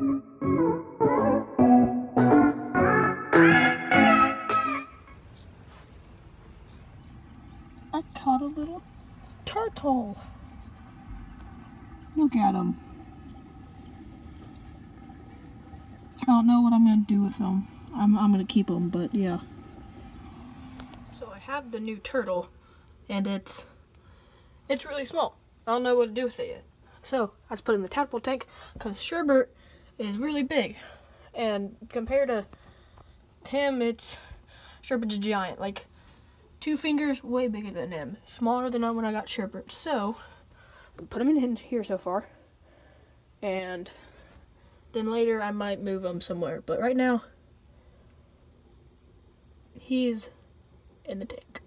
I caught a little turtle. Look at him. I don't know what I'm gonna do with him. I'm, I'm gonna keep him, but yeah. So I have the new turtle, and it's it's really small. I don't know what to do with it yet. So I just put it in the tadpole tank because Sherbert is really big, and compared to him, it's Sherbert's a giant. Like two fingers, way bigger than him. Smaller than when I got Sherbert. So put him in here so far, and then later I might move him somewhere. But right now, he's in the tank.